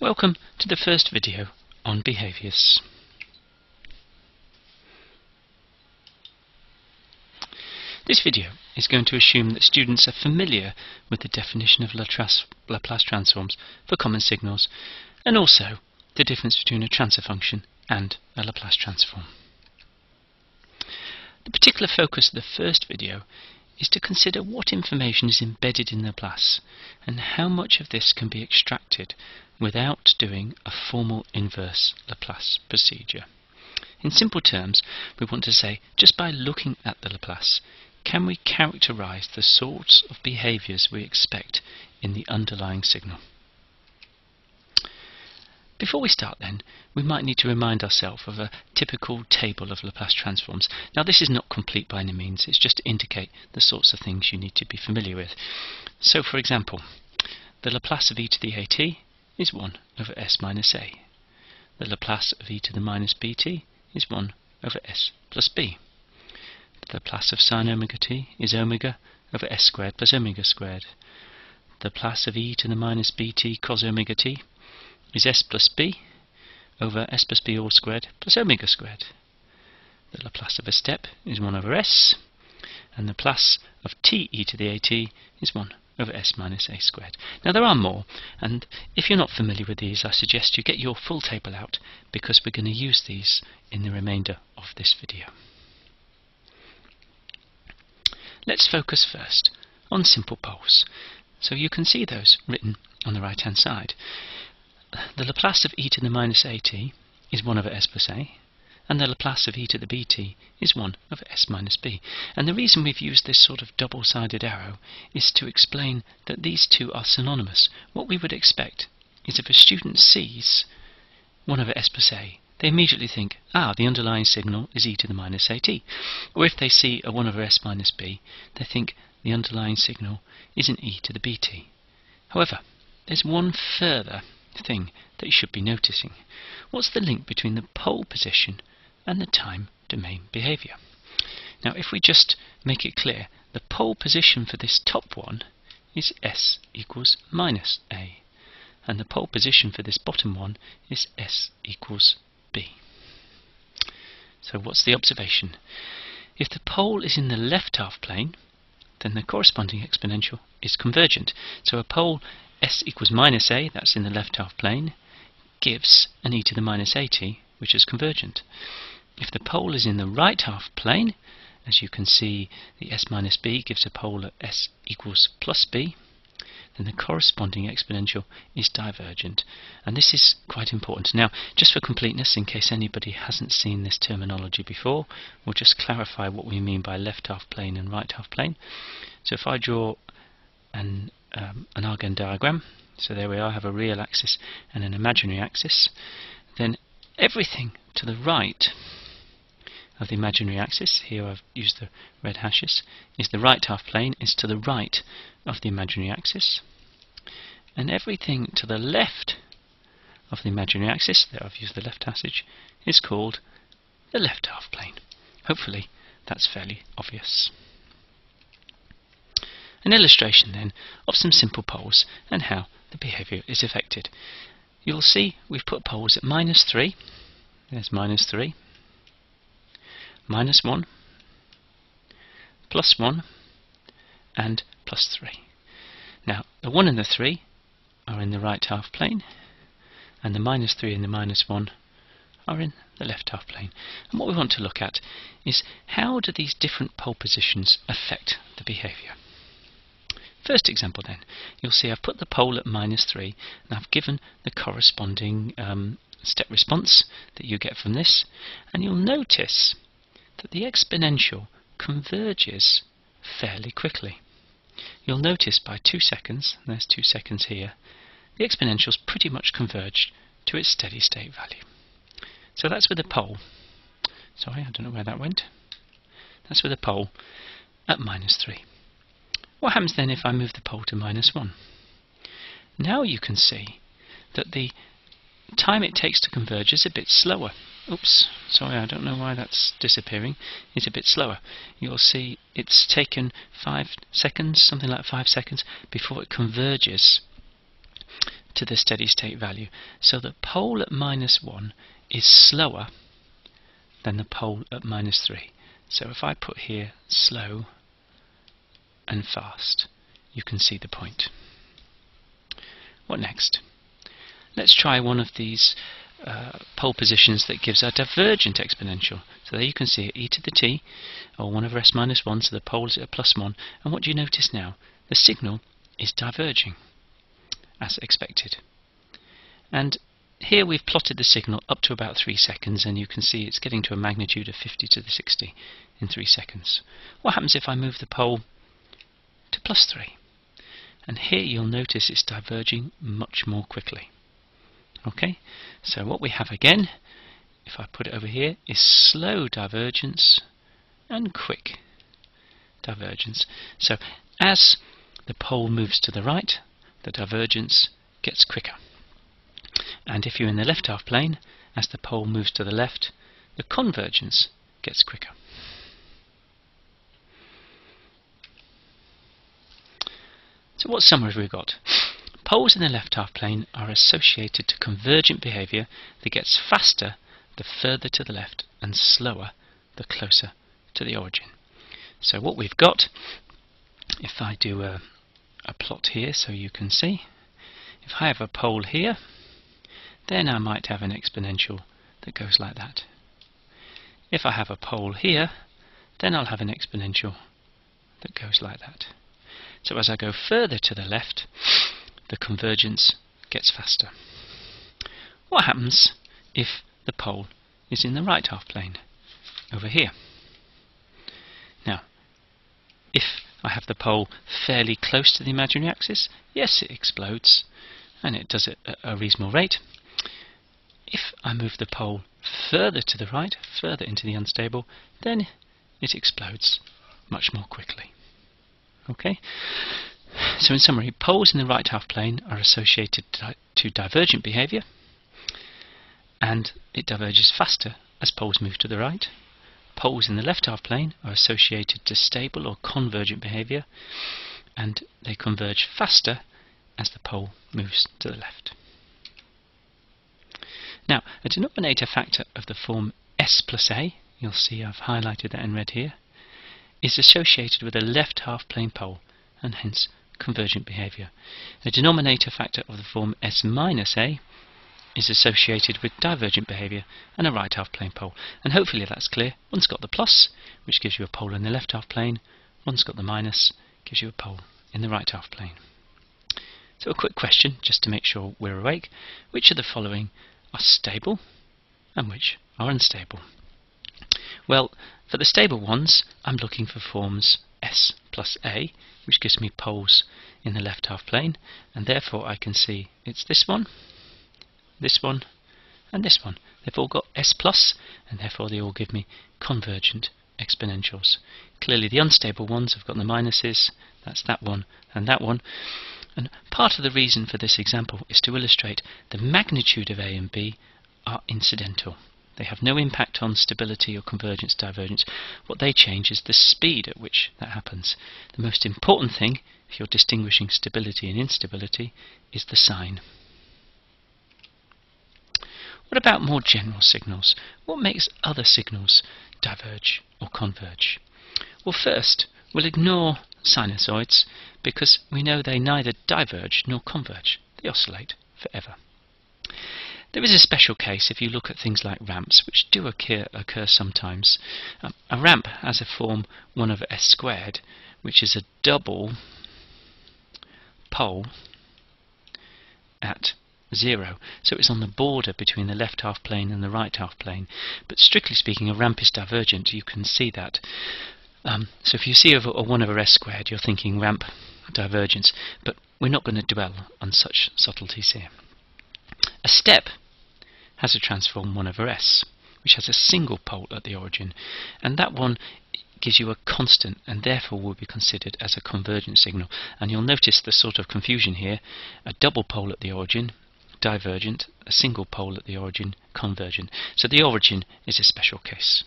Welcome to the first video on behaviours. This video is going to assume that students are familiar with the definition of Laplace transforms for common signals and also the difference between a transfer function and a Laplace transform. The particular focus of the first video is to consider what information is embedded in Laplace and how much of this can be extracted without doing a formal inverse Laplace procedure. In simple terms, we want to say just by looking at the Laplace, can we characterize the sorts of behaviors we expect in the underlying signal? Before we start then, we might need to remind ourselves of a typical table of Laplace transforms. Now this is not complete by any means, it's just to indicate the sorts of things you need to be familiar with. So for example, the Laplace of e to the at is 1 over s minus a. The Laplace of e to the minus bt is 1 over s plus b. The Laplace of sine omega t is omega over s squared plus omega squared. The Laplace of e to the minus bt cos omega t is s plus b over s plus b all squared plus omega squared. The Laplace of a step is 1 over s, and the Laplace of t e to the at is 1 over s minus a squared. Now there are more, and if you're not familiar with these, I suggest you get your full table out, because we're going to use these in the remainder of this video. Let's focus first on simple poles. So you can see those written on the right hand side the Laplace of e to the minus at is 1 over s plus a, and the Laplace of e to the bt is 1 over s minus b. And the reason we've used this sort of double-sided arrow is to explain that these two are synonymous. What we would expect is if a student sees 1 over s plus a, they immediately think, ah, the underlying signal is e to the minus at. Or if they see a 1 over s minus b, they think the underlying signal is an e to the bt. However, there's one further thing that you should be noticing. What's the link between the pole position and the time domain behavior? Now, if we just make it clear, the pole position for this top one is s equals minus a, and the pole position for this bottom one is s equals b. So what's the observation? If the pole is in the left half plane, then the corresponding exponential is convergent. So a pole s equals minus a, that's in the left half plane, gives an e to the minus at, which is convergent. If the pole is in the right half plane, as you can see the s minus b gives a pole at s equals plus b, then the corresponding exponential is divergent. And this is quite important. Now, just for completeness, in case anybody hasn't seen this terminology before, we'll just clarify what we mean by left half plane and right half plane. So if I draw an um, an Argand diagram, so there we are, I have a real axis and an imaginary axis, then everything to the right of the imaginary axis, here I've used the red hashes, is the right half plane, is to the right of the imaginary axis, and everything to the left of the imaginary axis, there I've used the left hashes, is called the left half plane. Hopefully that's fairly obvious. An illustration then of some simple poles and how the behavior is affected. You'll see we've put poles at minus 3, there's minus 3, minus 1, plus 1, and plus 3. Now, the 1 and the 3 are in the right half plane, and the minus 3 and the minus 1 are in the left half plane. And what we want to look at is how do these different pole positions affect the behavior. First example then, you'll see I've put the pole at minus 3 and I've given the corresponding um, step response that you get from this and you'll notice that the exponential converges fairly quickly. You'll notice by 2 seconds, there's 2 seconds here, the exponential's pretty much converged to its steady state value. So that's with the pole. Sorry, I don't know where that went. That's with the pole at minus 3. What happens then if I move the pole to minus 1? Now you can see that the time it takes to converge is a bit slower. Oops, sorry, I don't know why that's disappearing. It's a bit slower. You'll see it's taken 5 seconds, something like 5 seconds, before it converges to the steady state value. So the pole at minus 1 is slower than the pole at minus 3. So if I put here slow and fast, you can see the point. What next? Let's try one of these uh, pole positions that gives a divergent exponential. So there you can see e to the t, or 1 over s minus 1, so the pole is at plus 1. And what do you notice now? The signal is diverging, as expected. And here we've plotted the signal up to about 3 seconds, and you can see it's getting to a magnitude of 50 to the 60 in 3 seconds. What happens if I move the pole to plus 3? And here you'll notice it's diverging much more quickly. Okay, so what we have again, if I put it over here, is slow divergence and quick divergence. So as the pole moves to the right, the divergence gets quicker. And if you're in the left half plane, as the pole moves to the left, the convergence gets quicker. So what summary have we got? Poles in the left half plane are associated to convergent behavior that gets faster the further to the left and slower the closer to the origin. So what we've got, if I do a, a plot here so you can see, if I have a pole here, then I might have an exponential that goes like that. If I have a pole here, then I'll have an exponential that goes like that. So as I go further to the left, the convergence gets faster. What happens if the pole is in the right half plane, over here? Now, if I have the pole fairly close to the imaginary axis, yes, it explodes, and it does it at a reasonable rate. If I move the pole further to the right, further into the unstable, then it explodes much more quickly. Okay? So in summary, poles in the right half plane are associated to divergent behavior, and it diverges faster as poles move to the right. Poles in the left half plane are associated to stable or convergent behavior, and they converge faster as the pole moves to the left. Now, a denominator factor of the form s plus a, you'll see I've highlighted that in red here, is associated with a left half plane pole, and hence convergent behavior. A denominator factor of the form s minus a is associated with divergent behavior and a right half plane pole. And hopefully that's clear. One's got the plus, which gives you a pole in the left half plane. One's got the minus, gives you a pole in the right half plane. So a quick question, just to make sure we're awake. Which of the following are stable and which are unstable? Well, for the stable ones, I'm looking for forms s plus a, which gives me poles in the left half plane, and therefore I can see it's this one, this one, and this one. They've all got s plus, and therefore they all give me convergent exponentials. Clearly the unstable ones have got the minuses, that's that one and that one. And part of the reason for this example is to illustrate the magnitude of A and B are incidental. They have no impact on stability or convergence divergence. What they change is the speed at which that happens. The most important thing, if you're distinguishing stability and instability, is the sign. What about more general signals? What makes other signals diverge or converge? Well, first, we'll ignore sinusoids because we know they neither diverge nor converge. They oscillate forever. There is a special case if you look at things like ramps, which do occur, occur sometimes. Um, a ramp has a form 1 over s squared, which is a double pole at 0. So it's on the border between the left half plane and the right half plane. But strictly speaking, a ramp is divergent. You can see that. Um, so if you see a, a 1 over s squared, you're thinking ramp divergence. But we're not going to dwell on such subtleties here. A step has a transform 1 over s, which has a single pole at the origin, and that one gives you a constant and therefore will be considered as a convergent signal. And you'll notice the sort of confusion here, a double pole at the origin, divergent, a single pole at the origin, convergent. So the origin is a special case.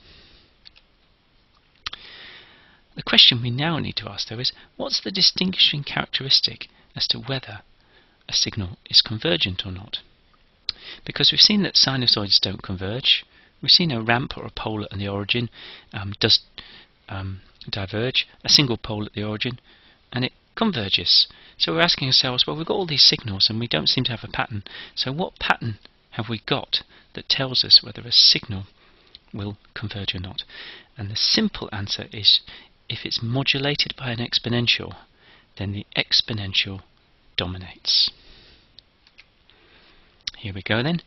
The question we now need to ask though is, what's the distinguishing characteristic as to whether a signal is convergent or not. Because we've seen that sinusoids don't converge, we've seen a ramp or a pole at the origin um, does um, diverge, a single pole at the origin, and it converges. So we're asking ourselves, well, we've got all these signals and we don't seem to have a pattern. So what pattern have we got that tells us whether a signal will converge or not? And the simple answer is if it's modulated by an exponential, then the exponential dominates. Here we go then.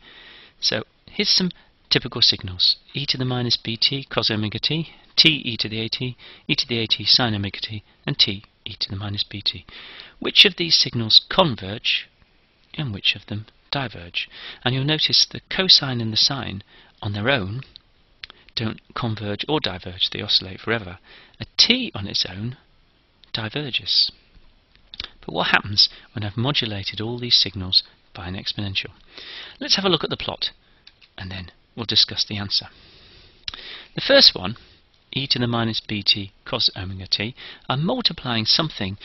So here's some typical signals. e to the minus bt cos omega t, t e to the at, e to the at sine omega t, and t e to the minus bt. Which of these signals converge and which of them diverge? And you'll notice the cosine and the sine on their own don't converge or diverge, they oscillate forever. A t on its own diverges. But what happens when I've modulated all these signals by an exponential? Let's have a look at the plot and then we'll discuss the answer. The first one e to the minus bt cos omega t, I'm multiplying something,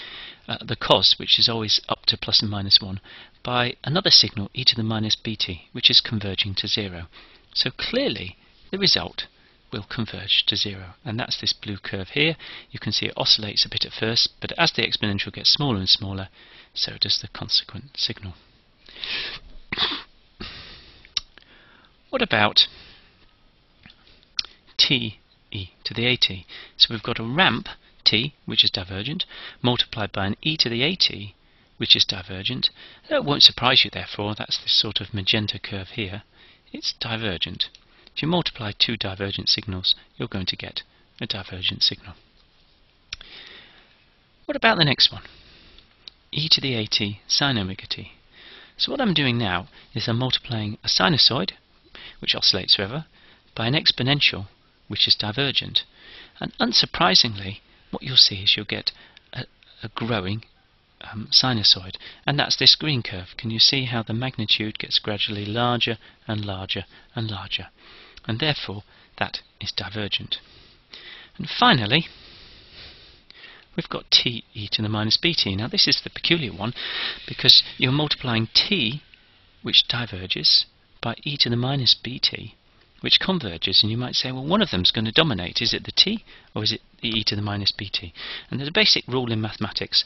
uh, the cos, which is always up to plus and minus 1, by another signal e to the minus bt, which is converging to 0. So clearly the result will converge to 0. And that's this blue curve here. You can see it oscillates a bit at first, but as the exponential gets smaller and smaller, so does the consequent signal. What about t e to the at. So we've got a ramp t, which is divergent, multiplied by an e to the at, which is divergent. That won't surprise you, therefore, that's this sort of magenta curve here. It's divergent. If you multiply two divergent signals, you're going to get a divergent signal. What about the next one? e to the at sine omega t. So what I'm doing now is I'm multiplying a sinusoid, which oscillates forever, by an exponential, which is divergent. And unsurprisingly, what you'll see is you'll get a, a growing um, sinusoid, and that's this green curve. Can you see how the magnitude gets gradually larger and larger and larger? And therefore, that is divergent. And finally, we've got t e to the minus bt. Now this is the peculiar one, because you're multiplying t, which diverges, by e to the minus bt, which converges, and you might say, well, one of them is going to dominate. Is it the t, or is it the e to the minus bt? And there's a basic rule in mathematics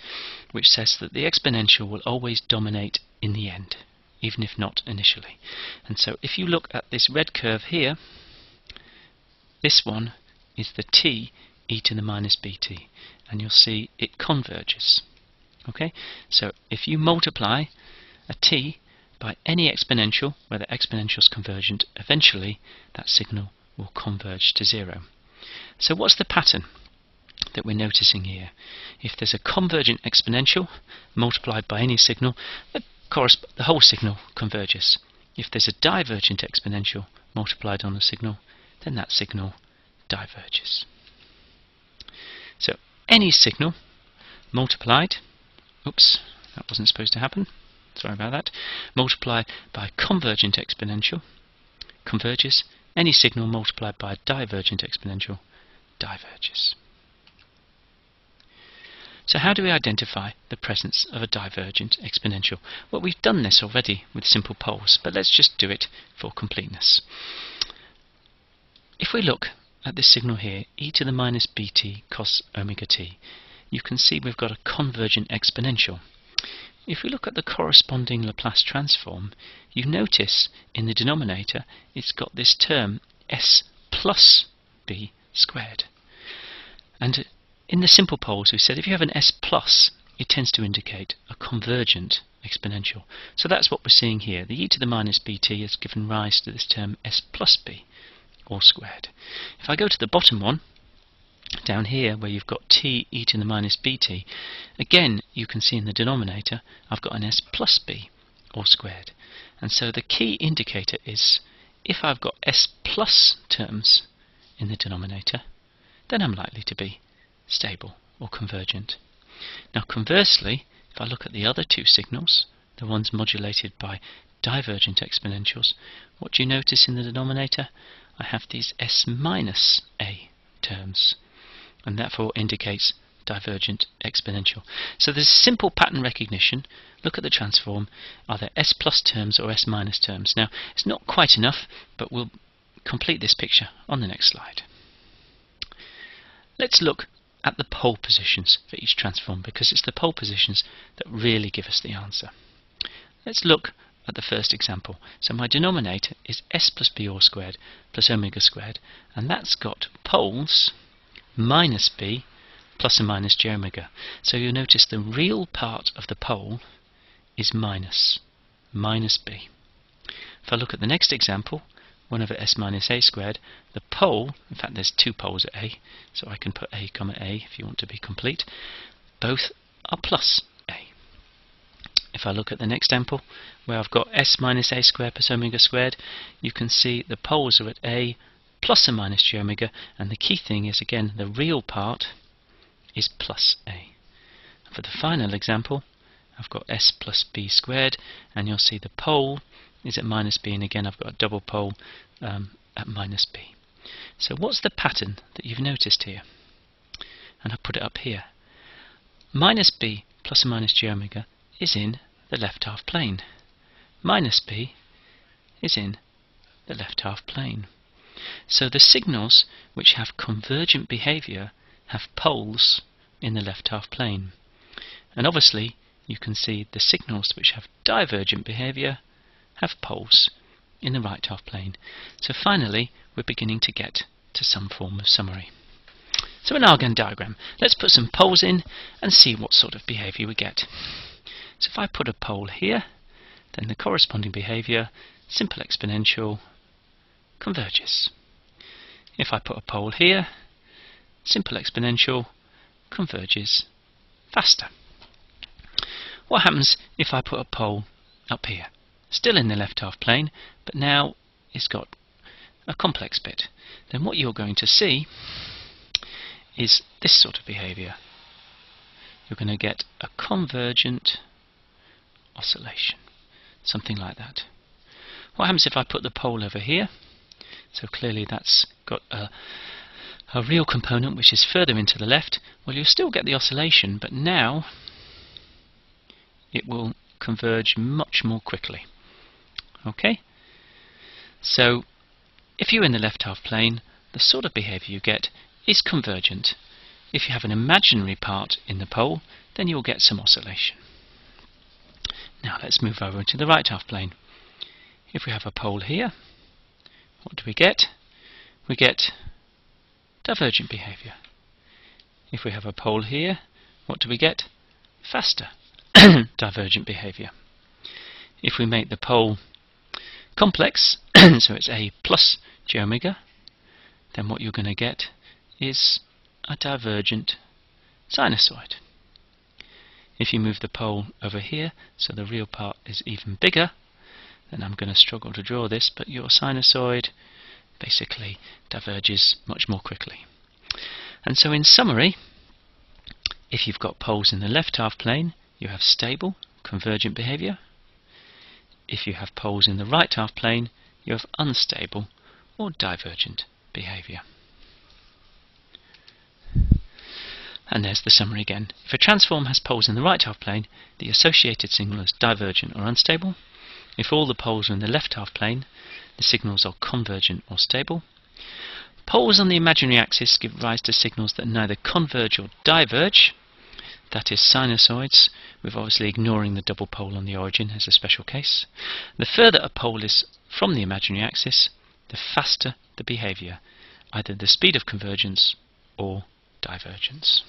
which says that the exponential will always dominate in the end, even if not initially. And so if you look at this red curve here, this one is the t e to the minus bt, and you'll see it converges. Okay, so if you multiply a t by any exponential, where the exponential is convergent, eventually that signal will converge to zero. So what's the pattern that we're noticing here? If there's a convergent exponential multiplied by any signal, the, the whole signal converges. If there's a divergent exponential multiplied on the signal, then that signal diverges. So any signal multiplied, oops, that wasn't supposed to happen, sorry about that, multiply by convergent exponential, converges, any signal multiplied by a divergent exponential diverges. So how do we identify the presence of a divergent exponential? Well, we've done this already with simple poles, but let's just do it for completeness. If we look at this signal here, e to the minus bt cos omega t, you can see we've got a convergent exponential. If we look at the corresponding Laplace transform, you notice in the denominator it's got this term s plus b squared. And in the simple poles we said if you have an s plus, it tends to indicate a convergent exponential. So that's what we're seeing here. The e to the minus bt has given rise to this term s plus b, all squared. If I go to the bottom one, down here where you've got t e to the minus bt, again you can see in the denominator I've got an s plus b all squared. And so the key indicator is if I've got s plus terms in the denominator, then I'm likely to be stable or convergent. Now conversely, if I look at the other two signals, the ones modulated by divergent exponentials, what do you notice in the denominator? I have these s minus a terms and therefore indicates divergent exponential. So there's simple pattern recognition. Look at the transform. Are there s plus terms or s minus terms? Now, it's not quite enough, but we'll complete this picture on the next slide. Let's look at the pole positions for each transform because it's the pole positions that really give us the answer. Let's look at the first example. So my denominator is s plus b all squared plus omega squared and that's got poles minus b plus or minus j omega. So you'll notice the real part of the pole is minus, minus b. If I look at the next example, 1 over s minus a squared, the pole, in fact there's two poles at a, so I can put a comma a if you want to be complete, both are plus. If I look at the next example, where I've got s minus a squared plus omega squared, you can see the poles are at a plus or minus j omega, and the key thing is again the real part is plus a. For the final example, I've got s plus b squared, and you'll see the pole is at minus b, and again I've got a double pole um, at minus b. So what's the pattern that you've noticed here? And I'll put it up here. Minus b plus or minus j omega is in the left half plane. Minus b is in the left half plane. So the signals which have convergent behavior have poles in the left half plane. And obviously, you can see the signals which have divergent behavior have poles in the right half plane. So finally, we're beginning to get to some form of summary. So an Argand diagram. Let's put some poles in and see what sort of behavior we get. So if I put a pole here, then the corresponding behavior, simple exponential, converges. If I put a pole here, simple exponential converges faster. What happens if I put a pole up here? Still in the left half plane, but now it's got a complex bit. Then what you're going to see is this sort of behavior. You're going to get a convergent oscillation, something like that. What happens if I put the pole over here? So clearly that's got a, a real component which is further into the left. Well, you'll still get the oscillation, but now it will converge much more quickly. Okay? So, if you're in the left half plane, the sort of behavior you get is convergent. If you have an imaginary part in the pole, then you'll get some oscillation. Now let's move over into the right half plane. If we have a pole here, what do we get? We get divergent behavior. If we have a pole here, what do we get? Faster divergent behavior. If we make the pole complex, so it's a plus j omega, then what you're going to get is a divergent sinusoid. If you move the pole over here, so the real part is even bigger, then I'm going to struggle to draw this, but your sinusoid basically diverges much more quickly. And so in summary, if you've got poles in the left half plane, you have stable, convergent behavior. If you have poles in the right half plane, you have unstable or divergent behavior. And there's the summary again. If a transform has poles in the right half plane, the associated signal is divergent or unstable. If all the poles are in the left half plane, the signals are convergent or stable. Poles on the imaginary axis give rise to signals that neither converge or diverge, that is sinusoids, with obviously ignoring the double pole on the origin as a special case. The further a pole is from the imaginary axis, the faster the behavior, either the speed of convergence or divergence.